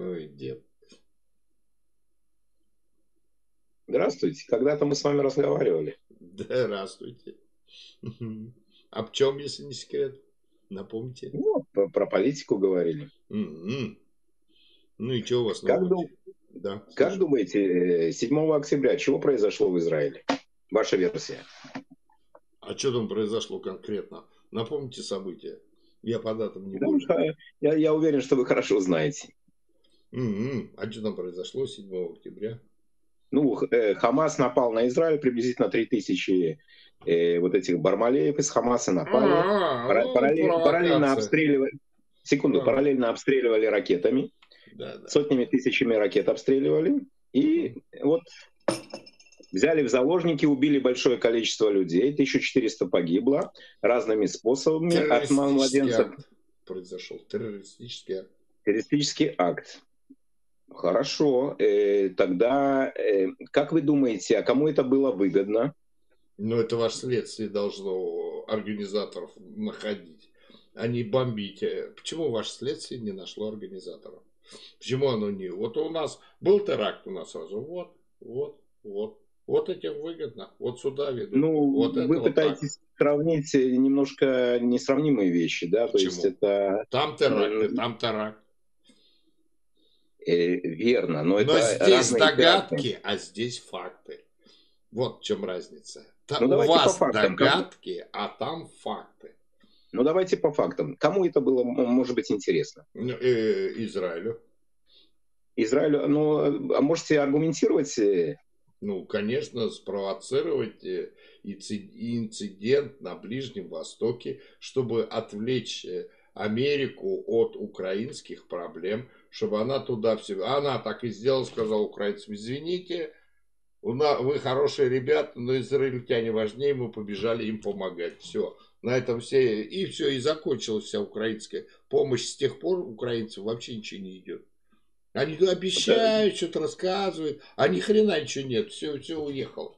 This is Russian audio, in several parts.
Ой, дед. Здравствуйте. Когда-то мы с вами разговаривали. Здравствуйте. Об чем, если не секрет? Напомните. Ну, про, про политику говорили. Ну и что у вас Как, дум- Да. как думаете, э, 7 октября чего произошло в Израиле? Ваша версия. А что там произошло конкретно? Напомните события. Я по датам не что я, я уверен, что вы хорошо знаете. М-м. А что там произошло 7 октября? Ну, э, Хамас напал на Израиль, приблизительно 3000 э, вот этих бармалеев из Хамаса напали. А, Пара- ну, параллельно, параллельно обстреливали, секунду, А. параллельно обстреливали ракетами, Да, да. сотнями тысячами ракет обстреливали, и вот взяли в заложники, убили большое количество людей, 1400 погибло разными способами, от младенцев. произошел. Террористический акт. Террористический акт. Хорошо, э, тогда э, как вы думаете, а кому это было выгодно? Но это ваше следствие должно организаторов находить, а не бомбить. Э, Почему ваше следствие не нашло организаторов? Почему оно не... Вот у нас был теракт у нас сразу. Вот, вот, вот. Вот этим выгодно. Вот сюда ведут. Ну, вот это вы вот пытаетесь сравнить э, немножко несравнимые вещи, да? То Почему? есть это Там теракт, М. там теракт. Э, верно, но, Но это здесь догадки, а здесь факты. Вот в чем разница. Ну, у вас догадки, а там факты. Ну, давайте по фактам. Кому это было, может быть, интересно? Ну, э, Израилю. Израилю, ну, а можете аргументировать? э, Ну, конечно, спровоцировать инци- инцидент на Ближнем Востоке, чтобы отвлечь Америку от украинских проблем, чтобы она туда все... Она так и сделала, сказала украинцам, извините, у на- вы хорошие ребята, но израильтяне важнее, мы побежали им помогать. Все. На этом все... И все, и закончилась вся украинская помощь. С тех пор украинцам вообще ничего не идет. Они обещают, что-то рассказывают, а ни хрена ничего нет, все, все уехало.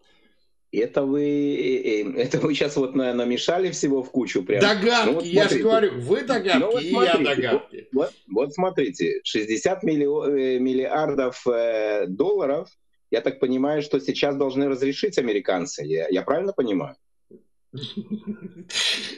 Это вы, э, э, это вы сейчас вот на- намешали всего в кучу прям. Догадки, Ну, вот я же говорю, вы догадки, Ну, вот и смотрите, я догадки. Вот, вот смотрите, 60 миллио- э, миллиардов э, долларов, я так понимаю, что сейчас должны разрешить американцы. Я, я правильно понимаю?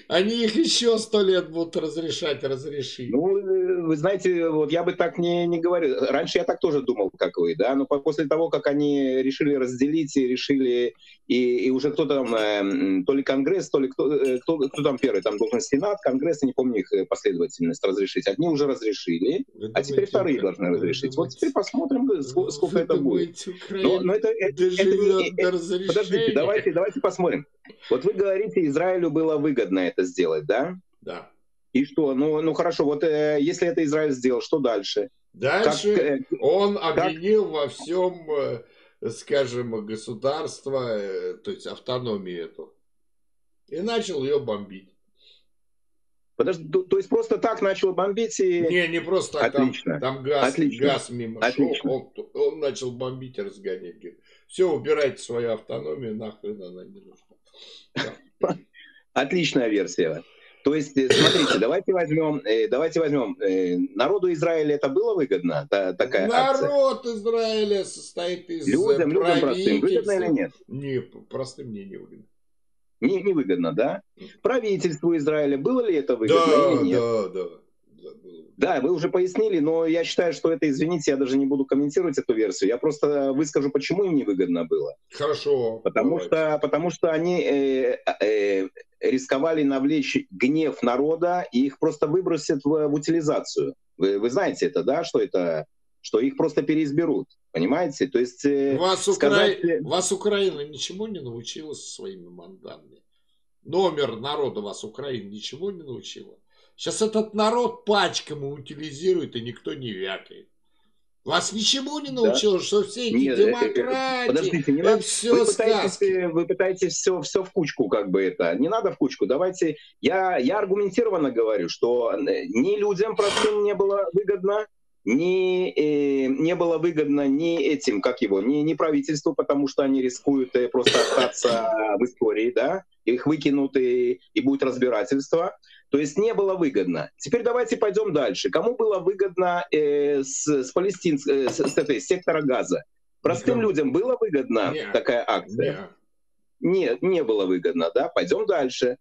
Они их еще сто лет будут разрешать, разрешить. Ну, вы знаете, вот я бы так не, не говорил. Раньше я так тоже думал, как вы, да, но по- после того, как они решили разделить и решили, и, и уже кто-то там, э, то ли Конгресс, то ли кто, э, кто, кто там первый, там должен Сенат, Конгресс, я не помню их э, последовательность разрешить. Одни уже разрешили, Вы а теперь думаете, вторые Укра- должны разрешить. Вот теперь посмотрим, э, ск- сколько вы это будет. думаете, Но, Украина но это, это, это не, э, разрешения? подождите, давайте, давайте посмотрим. Вот вы говорите, Израилю было выгодно это сделать, да? Да. И что? Ну, ну хорошо, вот э, если это Израиль сделал, что дальше? Как, Дальше э, он обвинил во всем, э, скажем, государство, э, то есть автономию эту. И начал ее бомбить. подожди, то, то есть просто так начал бомбить и... Не, не просто так, там, Отлично. там газ, Отлично. газ мимо Отлично. шел, он, он начал бомбить и разгонять. Говорит, все, убирайте свою автономию, нахрен она не нужна. Да. Отличная версия. То есть, э, смотрите, давайте возьмем, э, давайте возьмем, э, народу Израиля это было выгодно, та- такая акция? Народ Израиля состоит из Людям, людям простым, выгодно или нет? Не, простым мне не выгодно. Не, не выгодно, да? Правительству Израиля было ли это выгодно Да, или нет? да, да. да, было. Да, вы уже пояснили, но я считаю, что это, извините, я даже не буду комментировать эту версию. Я просто выскажу, почему им невыгодно было. Хорошо. Потому давайте. что, потому что они э, э, рисковали навлечь гнев народа и их просто выбросят в, в утилизацию. Вы, вы знаете это, да, что это, что их просто переизберут, понимаете? То есть э, Вас, сказать- Укра... Вас Украина ничего не научила со своими мандатами. Номер народа вас Украина ничего не научила. Сейчас этот народ пачками утилизирует, и никто не вякает. Вас ничего не научило, что все эти Нет, э, э, демократии, подождите, не это надо. все вы пытаетесь, сказки. э, вы пытаетесь все, все в кучку, как бы это. Не надо в кучку. Давайте. Я, я аргументированно говорю, что э, ни людям простым не было выгодно, не, э, не было выгодно ни этим, как его, ни, ни правительству, потому что они рискуют э, просто остаться в истории, да, их выкинут и, и будет разбирательство. То есть не было выгодно. Теперь давайте пойдем дальше. Кому было выгодно э, с, с, Палестин, э, с, с этой сектора газа? Простым Никому. людям было выгодно Нет. такая акция? Нет. Нет, не было выгодно, да? Пойдем дальше.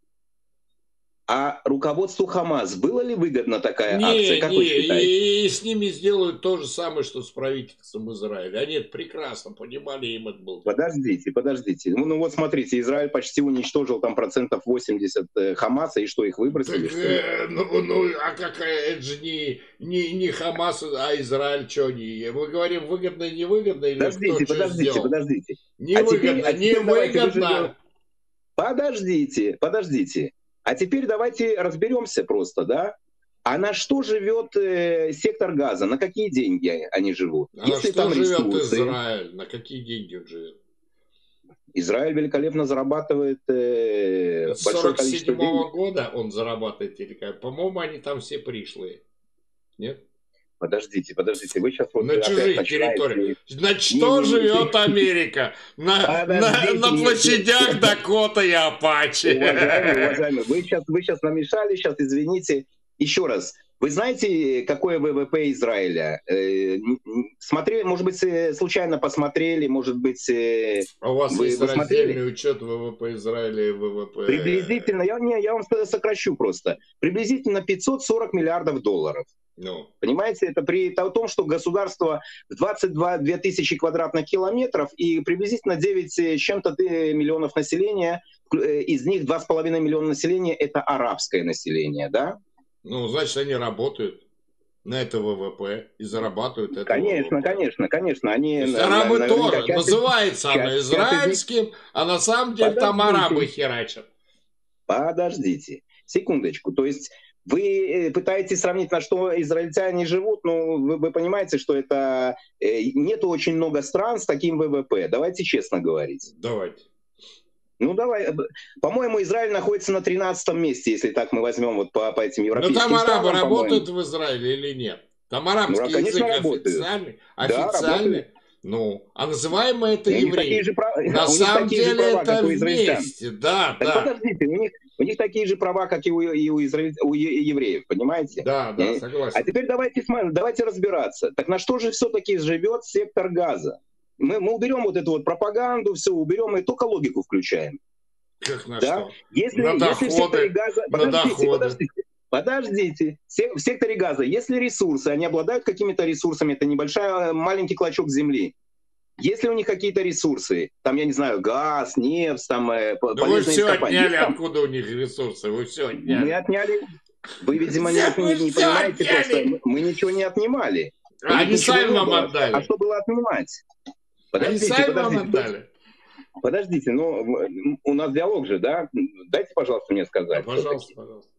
А руководству Хамас было ли выгодна такая не, акция, как не, вы считаете? И, и с ними сделают то же самое, что с правительством Израиля. Они это прекрасно понимали, им это было. Подождите, подождите. Ну, ну вот смотрите, Израиль почти уничтожил там процентов 80 э, Хамаса, и что, их выбросили? Так, э, ну, ну, а какая, это же не, не, не Хамас, а Израиль, что они? Мы говорим, выгодно, невыгодно? Или подождите, кто подождите, подождите. Невыгодно, а теперь, невыгодно. А теперь Подождите, подождите. А теперь давайте разберемся просто, да? А на что живет э, сектор газа? На какие деньги они живут? А Если что там живет ресурсы, Израиль? На какие деньги он живет? Израиль великолепно зарабатывает э, С большое количество денег. года он зарабатывает великолепно. По-моему, они там все пришлые. Нет? Подождите, подождите, вы сейчас вот на чужие территории. Значит, что не, живет Америка? На, на, на площадях Дакота и Апачи. Уважаемые, уважаемые, вы сейчас, вы сейчас намешали, сейчас извините. Еще раз, вы знаете, какое ВВП Израиля? Э, смотрели, может быть, э, случайно посмотрели, может быть... Э, а у вас вы, есть вы смотрели? учет ВВП Израиля и ВВП... Приблизительно, я, не, я вам сокращу просто, приблизительно 540 миллиардов долларов. Ну. Понимаете, это при том, что государство в 22 тысячи квадратных километров и приблизительно 9 с чем-то миллионов населения, из них 2,5 миллиона населения это арабское население, да? Ну, значит, они работают на это ВВП и зарабатывают это. Конечно, ВВП. конечно, конечно. Они, То есть арабы на, тоже. Часть, Называется часть, оно израильским, часть, а на самом деле подождите. там арабы херачат. Подождите, секундочку. То есть вы э, пытаетесь сравнить, на что израильтяне живут, но вы, вы понимаете, что это э, нету очень много стран с таким ВВП. Давайте честно говорить. Давайте. Ну давай, э, по-моему, Израиль находится на 13 месте, если так мы возьмем вот по, по этим европейским Но там арабы странам, работают в Израиле или нет? Там арабский ну, язык работают. официальный, официальный. Да, ну, а называемо это евреи. Же прав... На самом деле права, это вместе, да, так да. Подождите, у них, у них такие же права, как и у, и у, израиль... у евреев, понимаете? Да, да, согласен. А теперь давайте, давайте разбираться. Так на что же все-таки живет сектор газа? Мы, мы уберем вот эту вот пропаганду, все уберем и только логику включаем. Как на да? что? Если, на если доходы, в секторе газа... На подождите, доходы. подождите. Подождите. В секторе газа, если ресурсы, они обладают какими-то ресурсами, это небольшой, маленький клочок земли. Если у них какие-то ресурсы, там, я не знаю, газ, нефть, там, э, да вы все отняли, там... откуда у них ресурсы, вы все отняли. Мы отняли. Вы, видимо, не, не, не понимаете просто, мы ничего не отнимали. Они сами нам отдали. А что было отнимать? Подождите, Они сами подождите. Вам отдали. Подождите, ну, у нас диалог же, да? Дайте, пожалуйста, мне сказать. Да, пожалуйста, пожалуйста.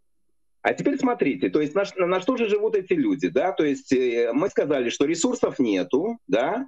А теперь смотрите, то есть на, на что же живут эти люди, да? То есть э, мы сказали, что ресурсов нету, да?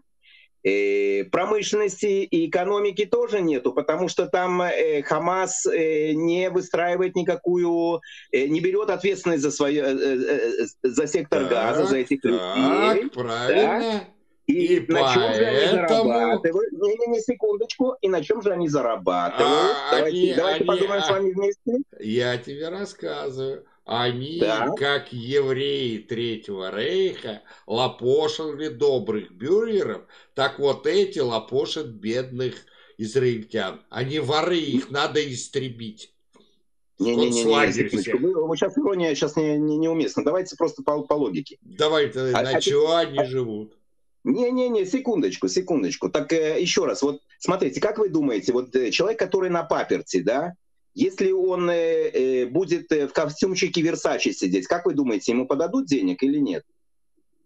Э, промышленности и экономики тоже нету, потому что там э, Хамас э, не выстраивает никакую, э, не берет ответственность за свое, э, э, э за сектор так, газа, за этих людей. правильно. Да? И, и на поэтому... чем же они зарабатывают? Не-не-не, секундочку. И на чем же они зарабатывают? А, давайте они, давайте они, подумаем а... с вами вместе. Я тебе рассказываю. Они, да. как евреи Третьего Рейха, лапошили добрых бюргеров, так вот эти лапошат бедных израильтян. Они воры, их надо истребить. Не-не-не, вы, сейчас ирония сейчас не, не, неуместна. Давайте просто по, по логике. Давайте, а, на а, чего а, они живут? Не-не-не, секундочку, секундочку. Так э, еще раз, вот смотрите, как вы думаете, вот э, человек, который на паперти, да, если он э, э будет э, в костюмчике Версачи сидеть, как вы думаете, ему подадут денег или нет?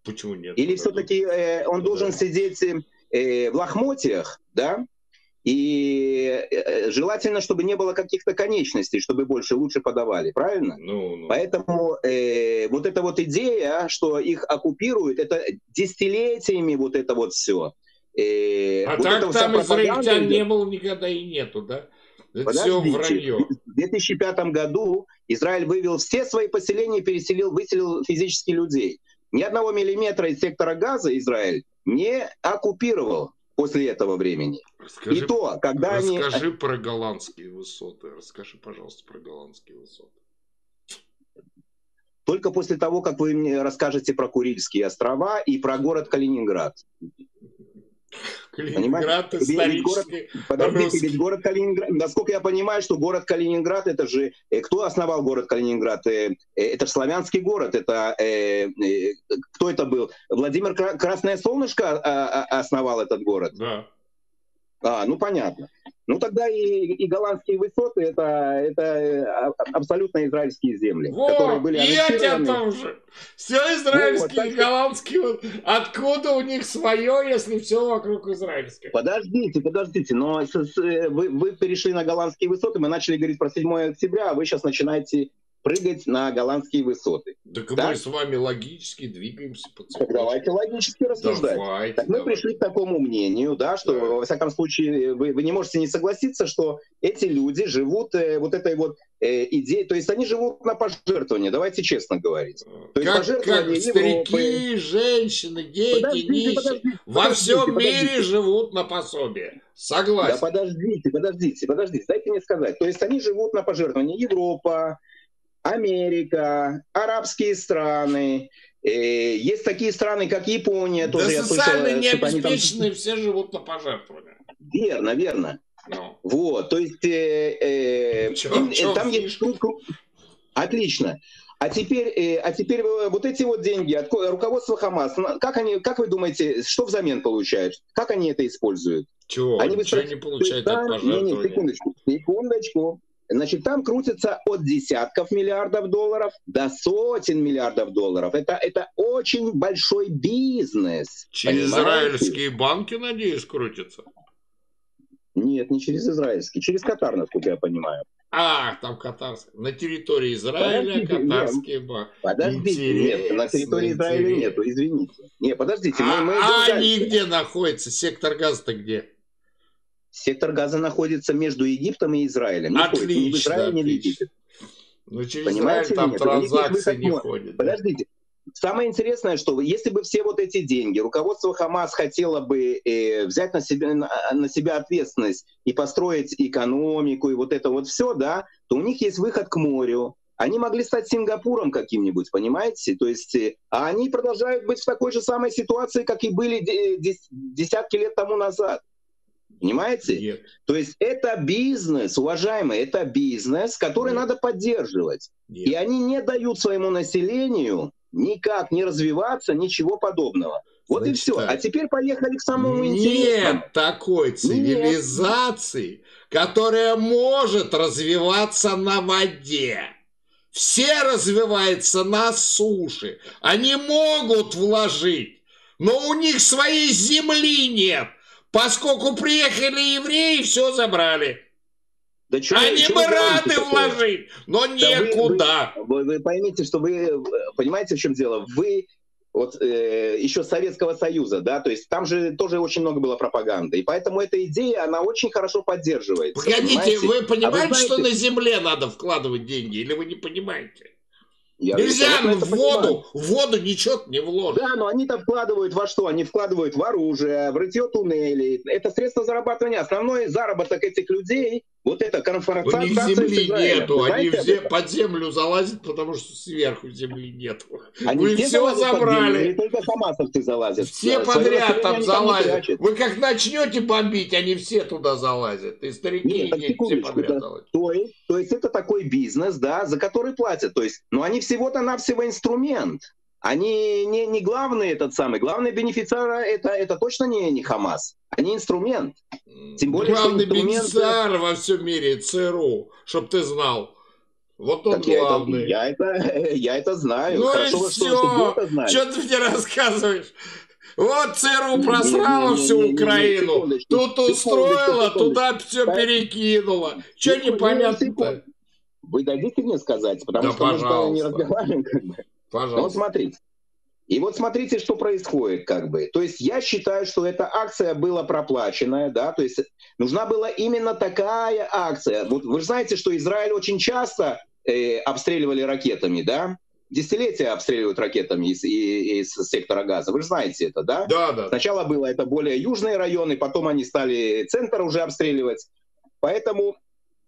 Почему нет? Или все-таки э, он ну, должен сидеть э, в лохмотьях, да, и э, желательно, чтобы не было каких-то конечностей, чтобы больше, лучше подавали, правильно? Ну, ну. Поэтому э, вот эта вот идея, что их оккупируют, это десятилетиями вот это вот все. Э, а вот так там израильтян не было никогда и нету, да? Это все вранье. В 2005 году Израиль вывел все свои поселения, переселил, выселил физически людей. Ни одного миллиметра из сектора газа Израиль не оккупировал после этого времени. Расскажи, И то, когда они... расскажи про голландские высоты. Расскажи, пожалуйста, про голландские высоты. Только после того, как вы мне расскажете про Курильские острова и про город Калининград. Калининград Ведь исторически Подождите, русский. ведь город Калининград, насколько я понимаю, что город Калининград, это же, э, кто основал город Калининград? Э, э, Это же славянский город, это, кто это был? Владимир Кра- Красное Солнышко а, а, основал этот город? Да. А, ну понятно. Ну тогда и, и голландские высоты, это, это э, абсолютно израильские земли, которые Вот, были и я тебя аннексированы. тоже. Все израильские и что- голландские. вот Откуда у них свое, если все вокруг израильское? Подождите, подождите, но с- с- э, вы, вы перешли на голландские высоты, мы начали говорить про 7 октября, а вы сейчас начинаете прыгать на голландские высоты. Так Да? мы с вами логически двигаемся по Так цепочке. давайте логически рассуждать. Давайте, Так мы давайте. пришли к такому мнению, да, что, Да. во всяком случае, вы, вы не можете не согласиться, что эти люди живут э, вот этой вот э, идеей, то есть они живут на пожертвование, давайте честно говорить. То есть Как, пожертвования как Европы. старики, женщины, дети, Подождите, нищие. подождите, Во подождите, всем подождите. мире живут на пособие. Да Согласен. подождите, подождите, подождите, дайте мне сказать. То есть они живут на пожертвования Европа, Америка, арабские страны. Э, есть такие страны, как Япония, Да тоже я слышал, социально э, они там- все живут на пожертвования. Верно, верно. Ну, Вот, то есть э, э, Чё- им- чё там есть фишка? кру- кру- Отлично. А теперь, э, а теперь вот эти вот деньги от ко- руководства Хамас, как они, как вы думаете, что взамен получают? Как они это используют? чего? Они Ничего не получают от там- не, не, пожертвования. секундочку, секундочку. Значит, там крутится от десятков миллиардов долларов до сотен миллиардов долларов. Это, это очень большой бизнес. Через понимаете? израильские банки, надеюсь, крутятся. Нет, не через израильский, через Катар, насколько я понимаю. А, там катарские. На территории Израиля Подождите, катарские банки. Подождите, нет, на территории Интересно, Израиля нету, извините. Не, подождите, мы, А, мы а идем они где находятся? Сектор газа-то где? Сектор газа находится между Египтом и Израилем. Не ходит ни в Отлично, Израиль, ни в отлично. Египет. Ну, через Понимаете Израиль там нет? Транзакции не ходят. Подождите. Самое интересное, что если бы все вот эти деньги, руководство Хамас хотело бы э, взять на себя, на, на себя ответственность и построить экономику и вот это вот все, да, то у них есть выход к морю. Они могли стать Сингапуром каким-нибудь, понимаете? То есть, э, а они продолжают быть в такой же самой ситуации, как и были дес- десятки лет тому назад. Понимаете? Нет. То есть это бизнес, уважаемые, это бизнес, который Нет. надо поддерживать. Нет. И они не дают своему населению никак не развиваться, ничего подобного. Вот и Значит все. так. А теперь поехали к самому интересному. Нет такой цивилизации, которая может развиваться на воде. Все развиваются на суше. Они могут вложить, но у них своей земли нет. Поскольку приехали евреи, все забрали. Да вы- Они чё бы вы рады такое? вложить, но вы- некуда. Вы, вы поймите, что вы понимаете, в чем дело? Вы вот э, еще Советского Союза, да, то есть там же тоже очень много было пропаганды, и поэтому эта идея, она очень хорошо поддерживается. Погодите, понимаете? вы понимаете, А вы что знаете- на земле надо вкладывать деньги, или вы не понимаете? Я Нельзя абсолютно ну, в понимаю. воду, в воду ничего не вложишь. Да, но они-то вкладывают во что? Они вкладывают в оружие, в рытье туннелей. Это средство зарабатывания. Основной заработок этих людей вот это У конфронтация них с земли нету, они все под землю залазят, потому что сверху земли нету. Они Вы все землю, забрали. Или только хамасовцы залазят? Все подряд там не залазят. Вы как начнете бомбить, они все туда залазят. И старики, Нет, и все подряд да. залазят. То есть, то есть это такой бизнес, да, за который платят. То есть, но они всего-то навсего инструмент. Они не, не главный этот самый. Главный бенефициар это, это точно не, не Хамас. Они инструмент. Тем более, что Главный инструменты- бенефициар во всем мире ЦРУ, чтоб ты знал. Вот он Так я, это, главный. я, это, я это знаю. Ну Хорошо, и что, все. что. Что ты мне рассказываешь? Вот ЦРУ просрала всю Украину, тут устроила, туда все перекинула. Что секунду. Вы дадите мне сказать, потому Да, что мы же не пожалуйста. разговариваем как бы. Ну, вот Пожалуйста. смотрите. И вот смотрите, что происходит, как бы. То есть я считаю, что эта акция была проплаченная, да, то есть нужна была именно такая акция. Вот вы же знаете, что Израиль очень часто э, обстреливали ракетами, да? десятилетия обстреливают ракетами из, из, из сектора газа. Вы же знаете это, да? Да, да. Сначала было это более южные районы, потом они стали центр уже обстреливать. Поэтому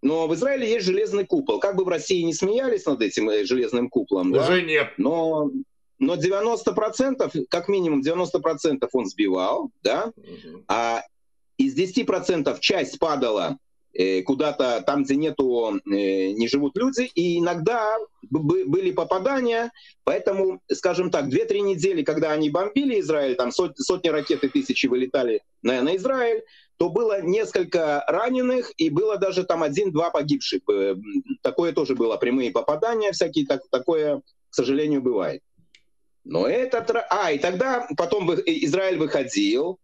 но в Израиле есть железный купол. Как бы в России не смеялись над этим э, железным куполом, Уже да? нет. Но, но 90%, как минимум 90% он сбивал, да? А из 10% часть падала э, куда-то там, где нету, э, не живут люди, и иногда были попадания, поэтому, скажем так, 2-3 недели, когда они бомбили Израиль, там сот- сотни ракет и тысячи вылетали на, на Израиль, то было несколько раненых, и было даже там один-два погибших. Э, Такое тоже было, прямые попадания всякие, так, такое, к сожалению, бывает. Но этот... А, и тогда потом э, Израиль выходил,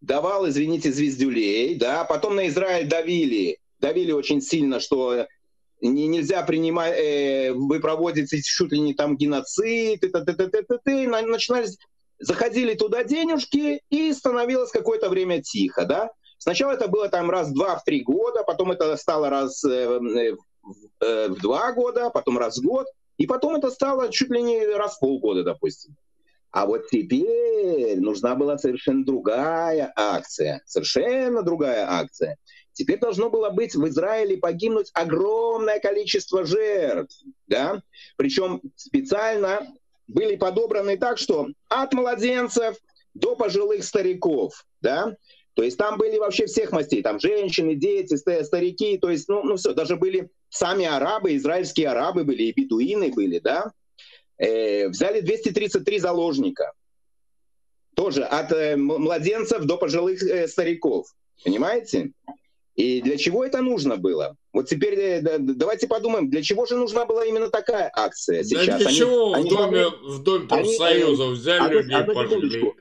давал, извините, звездюлей, да, потом на Израиль давили, давили очень сильно, что не, нельзя принимать, э, вы проводите чуть ли не там геноцид, и т- т- т- т- т- т. На- начинали, заходили туда денежки, и становилось какое-то время тихо, да. Сначала это было там раз-два в три года, потом это стало раз э, э, э, в два года, потом раз в год, и потом это стало чуть ли не раз в полгода, допустим. А вот теперь нужна была совершенно другая акция. Совершенно другая акция. Теперь должно было быть в Израиле погибнуть огромное количество жертв. Да? Причем специально были подобраны так, что от младенцев до пожилых стариков. Да? То есть там были вообще всех мастей. Там женщины, дети, ста- старики. То есть, ну, ну все. Даже были сами арабы, израильские арабы были, и бедуины были. Да? Э, взяли 233 заложника. Тоже от э, младенцев до пожилых э, стариков. Понимаете? И для чего это нужно было? Вот теперь э, да- да- давайте подумаем, для чего же нужна была именно такая акция Да сейчас? для Они- чего они в доме, могли- в доме они, профсоюзов э, взяли одну- людей, одну секундочку.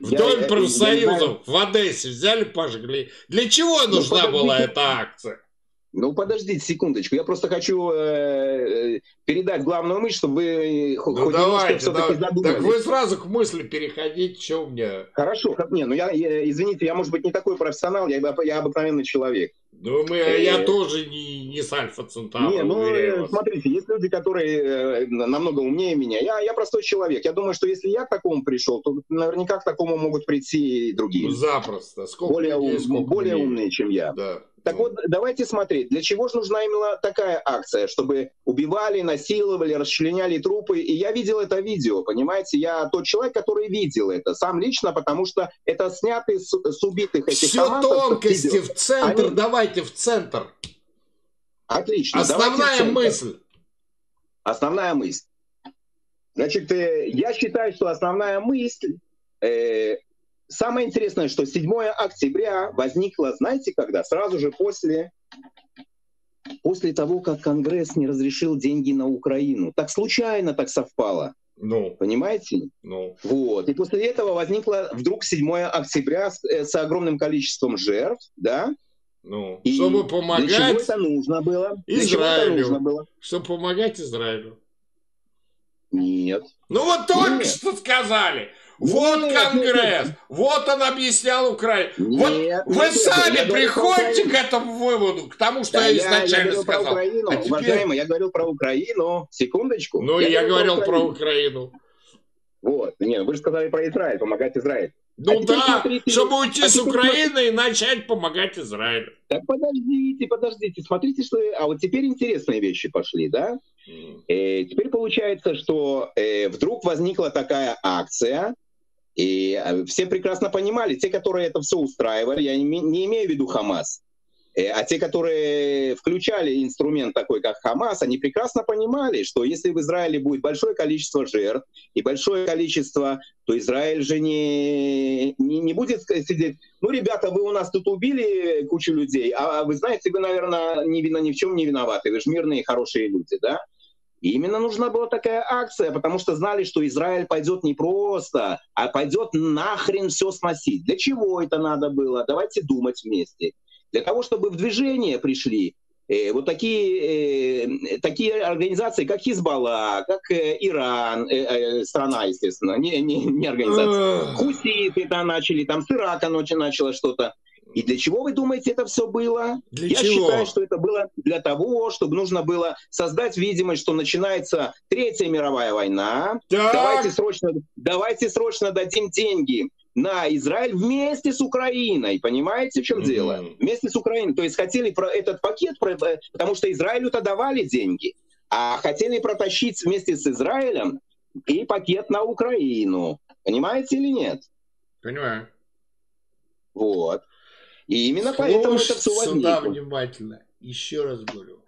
В Я- профсоюзов в Одессе взяли, пожгли. Для чего Ну, нужна была подождите. эта акция? Ну, подождите секундочку. Я просто хочу э, э, передать главную мысль, чтобы вы хоть Ну хоть давайте, все-таки да. задумались. Так вы сразу к мысли переходите, что у меня... Хорошо, не, ну я, я- извините, я, может быть, не такой профессионал, я, я обыкновенный человек. Ну, мы, Э, я тоже не, не с Альфа Центавра, не, ну, э, смотрите, есть люди, которые э, намного умнее меня. Я, я простой человек. Я думаю, что если я к такому пришел, то наверняка к такому могут прийти и другие. Ну, Запросто. Сколько более людей, ум- сколько более умные, чем я. Да. Так вот, давайте смотреть, для чего же нужна именно такая акция, чтобы убивали, насиловали, расчленяли трупы. И я видел это видео, понимаете, я тот человек, который видел это, сам лично, потому что это снято с, с убитых этих Все тонкости видео. в центр, Они- давайте в центр. Отлично. Основная центр. мысль. Основная мысль. Значит, э, я считаю, что основная мысль... э, самое интересное, что 7 октября возникло, знаете, когда? Сразу же после, после того, как Конгресс не разрешил деньги на Украину. Так случайно так совпало, Ну, понимаете? ну. Вот. И после этого возникло вдруг 7 октября с, э, с огромным количеством жертв, да? Ну, И чтобы Для чего помогать, это нужно было? Для чего это Израилю. нужно было? чтобы помогать Израилю. Нет. Ну вот только Нет. что сказали. Вот Нет, Конгресс, нет, вот он объяснял Украину. Вот Нет, вы нет, сами я про приходите к этому выводу, к тому, что Да, я я, я изначально говорил про сказал. Украину, А теперь- уважаемый, я говорил про Украину. Секундочку. Ну, и я говорил про Украину. Украину. Вот, не, вы же сказали про Израиль, помогать Израилю. Ну А да, смотрите, чтобы уйти а с Украины и начать помогать Израилю. Так подождите, подождите, смотрите, что... А вот теперь интересные вещи пошли, да? М. Э, теперь получается, что э, вдруг возникла такая акция, и э, все прекрасно понимали, те, которые это все устраивали, я не, име- не имею в виду Хамас, э, а те, которые включали инструмент такой, как Хамас, они прекрасно понимали, что если в Израиле будет большое количество жертв и большое количество, то Израиль же не, не, не будет сидеть, ну, ребята, вы у нас тут убили кучу людей, а вы знаете, вы, наверное, вина- ни в чем не виноваты, вы же мирные, хорошие люди, да? И именно нужна была такая акция, потому что знали, что Израиль пойдет не просто, а пойдет нахрен все сносить. Для чего это надо было? Давайте думать вместе. Для того, чтобы в движение пришли э, вот такие, э, такие организации, как Хизбалла, как э, Иран, э, э, страна, естественно, не, не, не организация. Хуситы там начали, там с Ирака ночью начало что-то. И для чего вы думаете это все было? Для Я чего? считаю, что это было для того, чтобы нужно было создать видимость, что начинается Третья мировая война. Так. Давайте срочно, давайте срочно дадим деньги на Израиль вместе с Украиной. Понимаете, в чем Мгм. дело? Вместе с Украиной. То есть хотели про этот пакет, про- потому что Израилю-то давали деньги, а хотели протащить вместе с Израилем и пакет на Украину. Понимаете или нет? Понимаю. Вот. И именно поэтому это все возникло. внимательно. Еще раз говорю.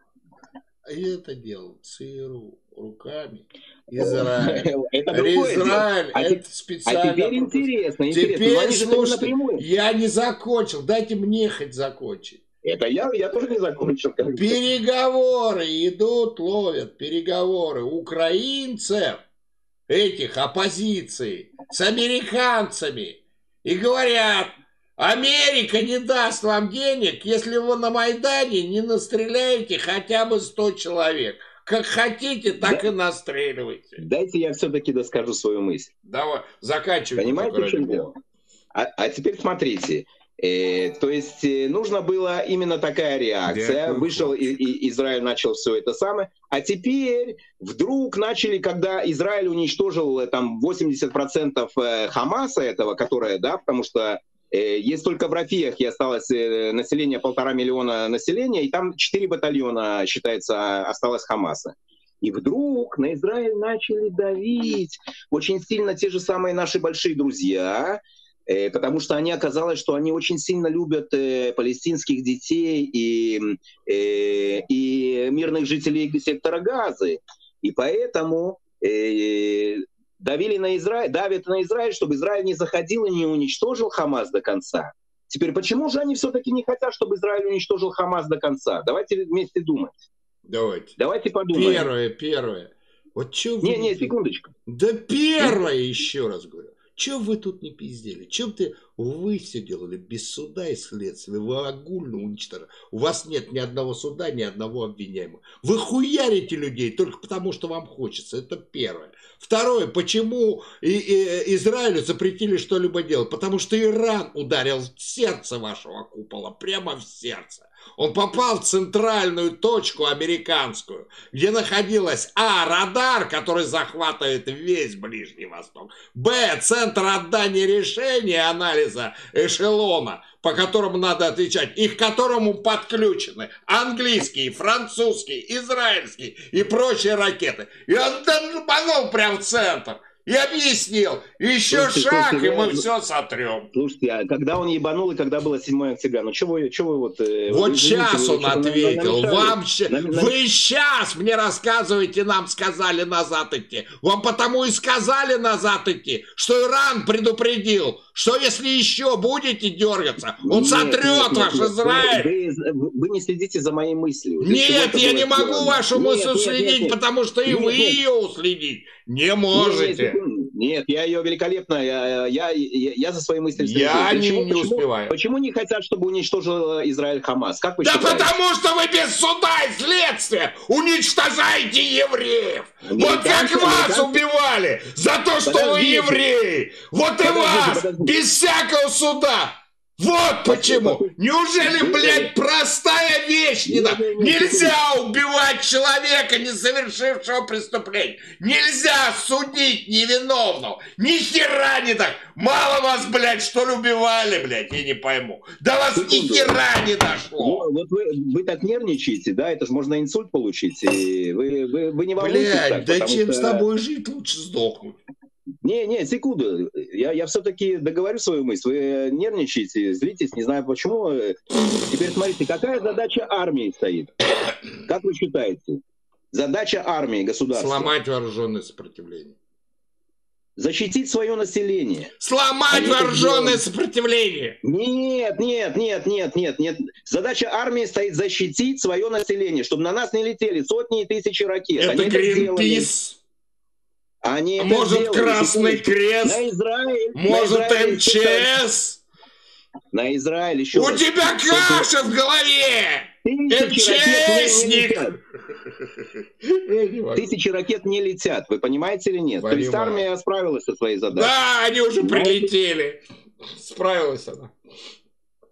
Это делал ЦРУ руками Израиля. Это другое дело. Израиль, А это те- А специально. теперь интересно, интересно. Теперь напрямую. я не закончил. Дайте мне хоть закончить. Это я, я тоже не закончил. Переговоры идут, ловят переговоры украинцев, этих оппозиций, с американцами. И говорят, Америка не даст вам денег, если вы на Майдане не настреляете хотя бы 100 человек. Как хотите, так и настреливайте. Дайте я все-таки доскажу свою мысль. Давай, заканчивайте. Понимаете, в чем дело? А, а теперь смотрите. Э, то есть э, нужно было именно такая реакция. Дякую, Вышел и, и Израиль начал все это самое. А теперь вдруг начали, когда Израиль уничтожил э, там 80% э, Хамаса этого, которое, да, потому что есть только в Рафиях и осталось э, население полтора миллиона населения, и там 4 батальона, считается, осталось Хамаса. И вдруг на Израиль начали давить очень сильно те же самые наши большие друзья, э, потому что они оказалось, что они очень сильно любят э, палестинских детей и, э, и мирных жителей сектора Газы. И поэтому э, давили на Израиль, давят на Израиль, чтобы Израиль не заходил и не уничтожил Хамас до конца. Теперь, почему же они все-таки не хотят, чтобы Израиль уничтожил Хамас до конца? Давайте вместе думать. Давайте. Давайте подумаем. Первое, первое. Вот что вы... Не, не, секундочку. Да первое, еще раз говорю. Че вы тут не пиздели? Чем ты вы все делали без суда и следствия? Вы огульно уничтожили. У вас нет ни одного суда, ни одного обвиняемого. Вы хуярите людей только потому, что вам хочется. Это первое. Второе, почему и, и Израилю запретили что-либо делать? Потому что Иран ударил в сердце вашего купола, прямо в сердце. Он попал в центральную точку американскую, где находилась А. Радар, который захватывает весь Ближний Восток. Б. Центр отдания решения анализа эшелона, по которому надо отвечать, и к которому подключены английские, французские, израильские и прочие ракеты. И он долбанул прям в центр. И объяснил, еще Слушайте, шаг, слушайте, и мы я- все сотрем. Слушайте, а когда он ебанул и когда было 7 октября? Ну что вы, чё вы вот... э, Вот вы сейчас вы он ответил. намешали. Вам Нам- нам- Вы сейчас мне рассказываете, нам сказали назад идти. Вам потому и сказали назад идти, что Иран предупредил, что если еще будете дергаться, он Нет, сотрет нет, ваш нет, Израиль. Вы, вы- не следите за моей мыслью. Чего Нет, я не могу сделано? вашу Нет, мысль нет, уследить, нет, нет. потому что и Нет, вы нет. ее уследить не Нет, можете. секунду. Нет, я ее великолепно, я, я, я, я за свои мысли слежу. Я не, Почему- не почему- успеваю. Почему не хотят, чтобы уничтожил Израиль Хамас? Как вы Да считаете? потому что вы без суда и следствия уничтожаете евреев. Вот как Американцы- вас американцы- убивали за то, что вы Подождите. евреи. Вот и Подождите, вас подождите. без всякого суда. Вот почему. Неужели, блядь, простая вещь не? Не-не-не, Нельзя убивать человека, не совершившего преступления. Нельзя судить невиновного. Ни хера не так. Мало вас, блядь, что ли, убивали, блядь, я не пойму. Да вас ни хера не дошло. Ну, вот вы, вы так нервничаете, да, это же можно инсульт получить. И вы, вы, вы не волнуйтесь Блядь, так, да чем что- с тобой жить, лучше сдохнуть. Не, не, секунду. Я, я все-таки договорю свою мысль. Вы нервничаете, злитесь, не знаю почему. Теперь смотрите, какая задача армии стоит? Как вы считаете? Задача армии, государства. Сломать вооруженное сопротивление. Защитить свое население. Сломать Они вооруженное сопротивление. Нет, нет, нет, нет, нет, нет. Задача армии стоит защитить свое население, чтобы на нас не летели сотни и тысячи ракет. Это. Гринпис. Они Может. Красный. Крест. На Израиль. на Может, Израиль еще раз. МЧС. На Израиль еще У раз. тебя каша в голове. МЧСник. Тысячи ракет не летят, вы понимаете или нет? То есть Понимаю. армия справилась со своей задачей. Да, они уже прилетели. Справилась она.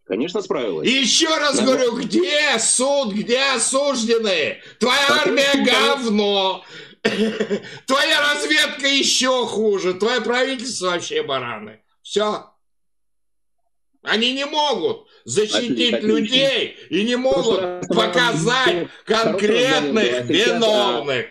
Конечно, справилась. И еще раз Надо... говорю, где суд, где осужденные? Твоя армия говно. Твоя разведка еще хуже. Твое правительство вообще бараны. Все. Они не могут защитить отлично, людей отлично. и не могут показать конкретных виновных.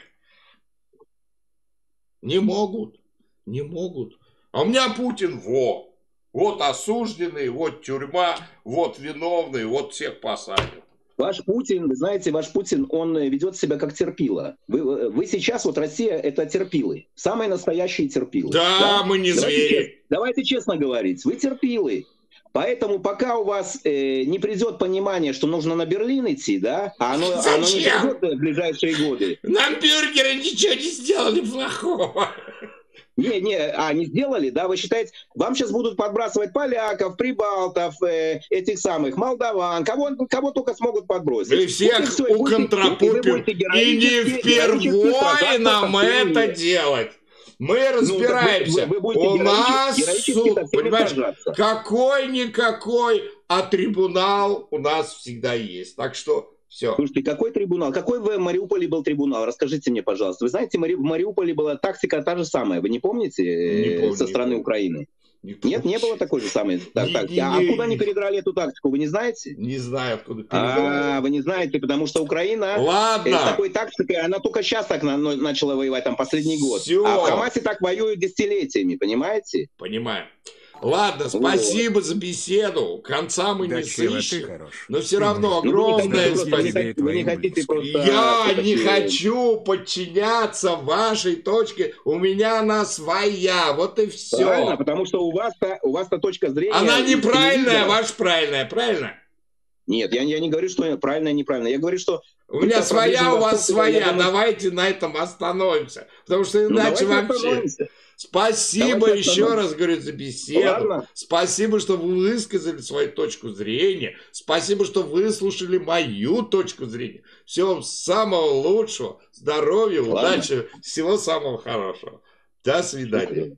Не могут. Не могут. А у меня Путин во. Вот осужденный, вот тюрьма, вот виновный, вот всех посадят. Ваш Путин, вы знаете, ваш Путин, он ведет себя как терпила. Вы, вы сейчас, вот Россия, это терпилы. Самые настоящие терпилы. Да, да? мы не давайте звери. Честно, давайте честно говорить, вы терпилы. Поэтому пока у вас э, не придет понимание, что нужно на Берлин идти, да, а оно, оно не придет в ближайшие годы. Нам бюргеры ничего не сделали плохого. Не, не, а, не сделали, да? Вы считаете, вам сейчас будут подбрасывать поляков, прибалтов, э, этих самых, молдаван, кого, кого только смогут подбросить. Мы всех вот и уконтропупим, и, не впервые нам это делать. Мы разбираемся. Ну, вы, вы, вы У нас суд, понимаешь, какой-никакой, а трибунал у нас всегда есть. Так что все. Слушайте, какой трибунал? Какой в Мариуполе был трибунал? Расскажите мне, пожалуйста. Вы знаете, в Мариуполе была тактика та же самая. Вы не помните? Не э, помню, со стороны не Украины. Не Нет, не было такой же самой так, так. Не, а не, куда они передрали эту тактику, вы не знаете? Не знаю, откуда передрали. А, вы не знаете, потому что Украина Ладно. с такой тактикой, она только сейчас так на, начала воевать, там, последний год. Все. А в Хамасе так воюют десятилетиями, понимаете? Понимаю. Ладно, спасибо вот. за беседу. Конца мы да не сыщем. Но все равно огромное спасибо. Вы не хотите просто... Я не хочу подчиняться вашей точке. У меня она своя. Вот и все. Правильно, потому что у вас-то у вас-то точка зрения... Она неправильная, ваша правильная, правильно? Нет, я, я не говорю, что правильно и неправильно. Я говорю, что... У меня своя, у вас своя. Давайте на этом остановимся. Потому что ну, иначе ну, вообще... Остановимся. Спасибо Давайте еще раз, говорю, за беседу. Ладно. Спасибо, что вы высказали свою точку зрения. Спасибо, что выслушали мою точку зрения. Всего вам самого лучшего, здоровья, Ладно. удачи, всего самого хорошего. До свидания.